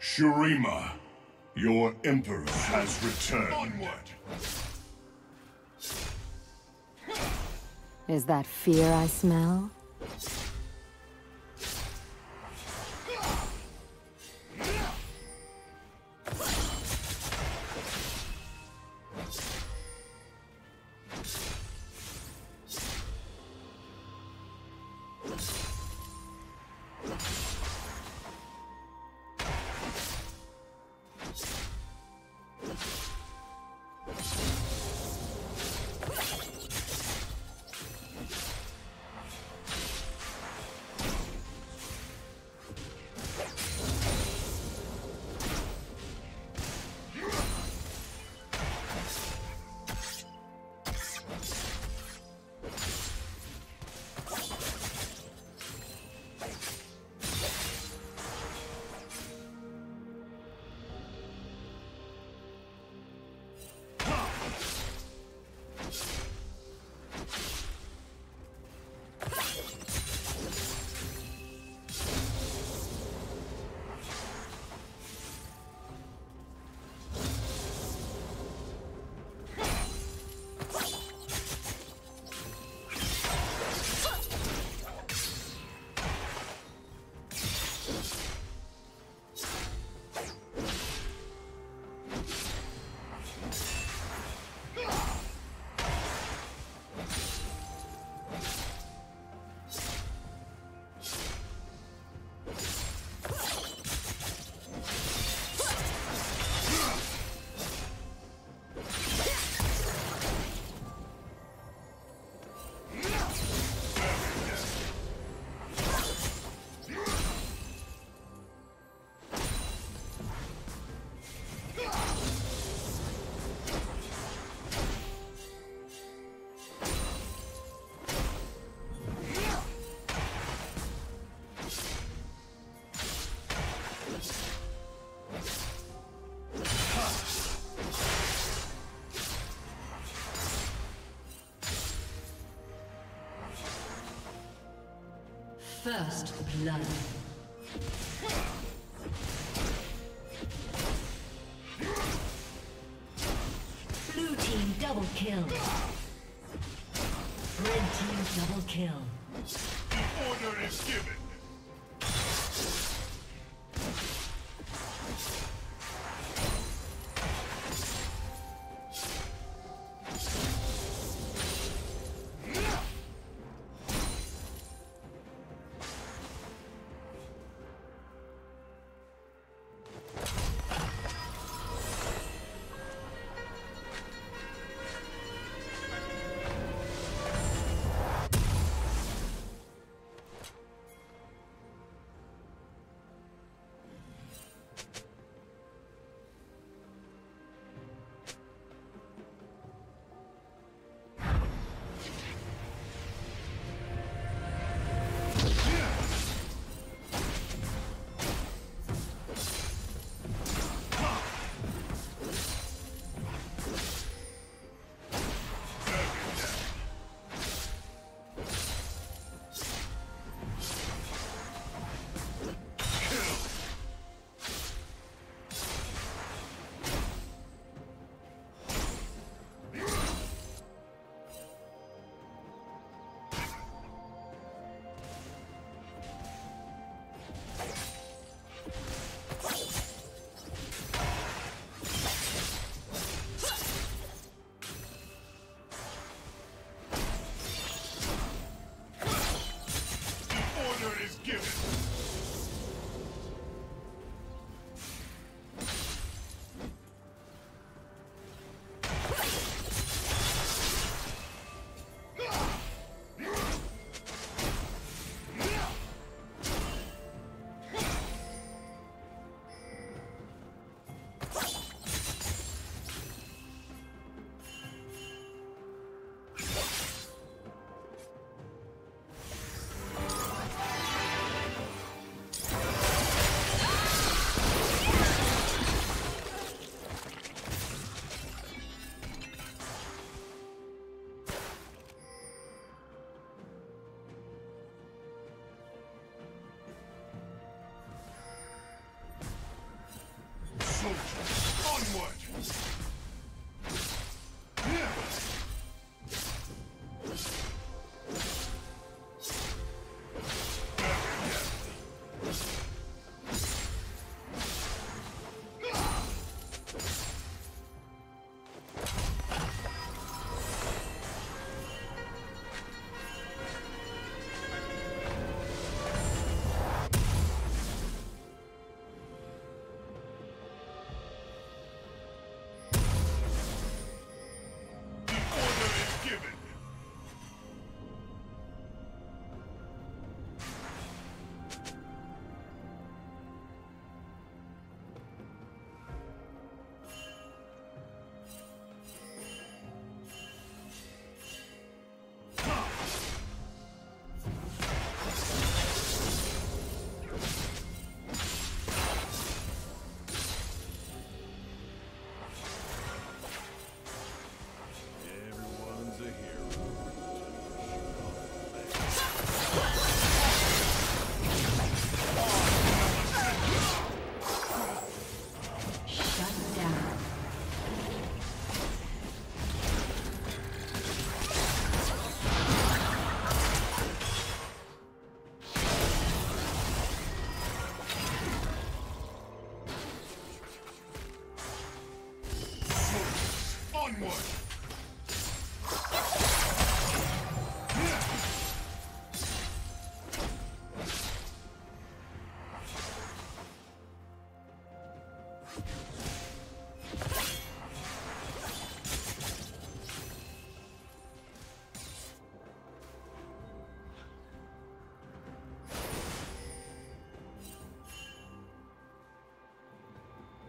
Shurima, your Emperor has returned. Onward! Is that fear I smell? First blood. Blue team double kill. Red team double kill. The order is given.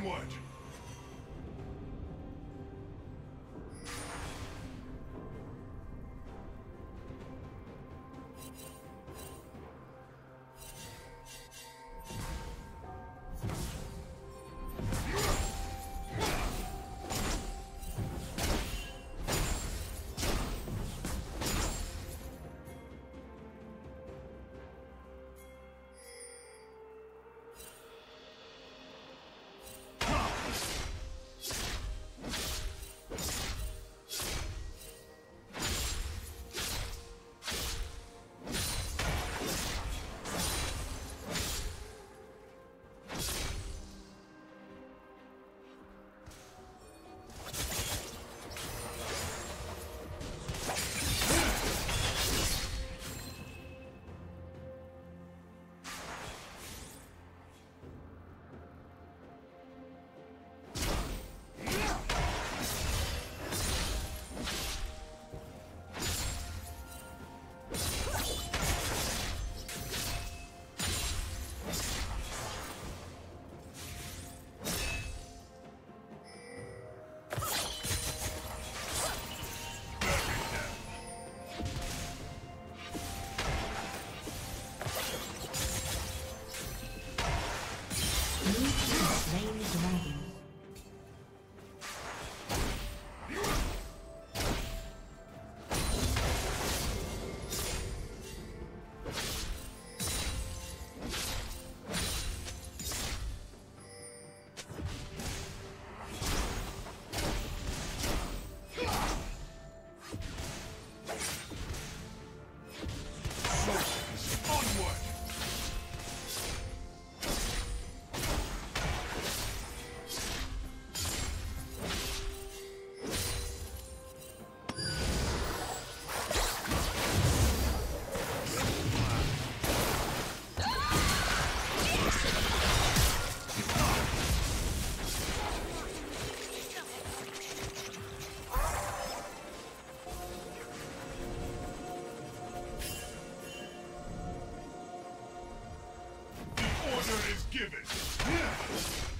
onward! Slain the dragon. Order is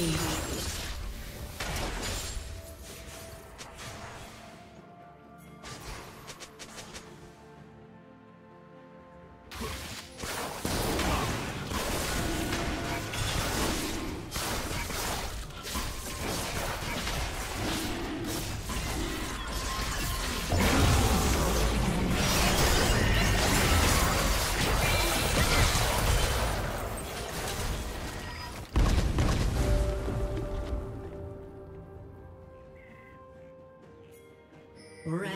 Rampage.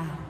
Down.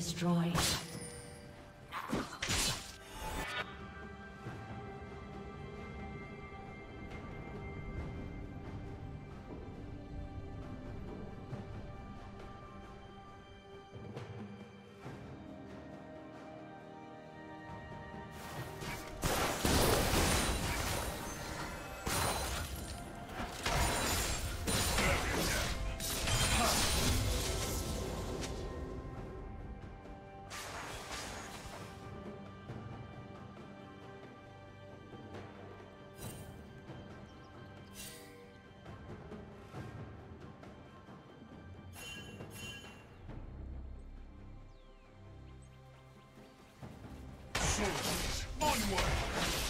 destroyed. Soldiers, onward!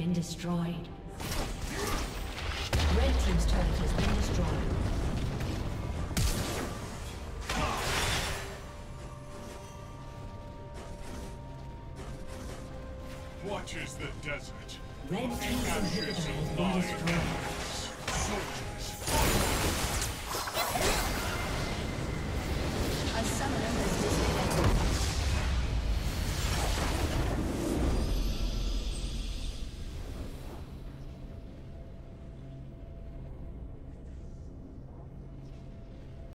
Been destroyed. Red team's turret has been destroyed. Watches the desert. Red team's inhibitor has been destroyed.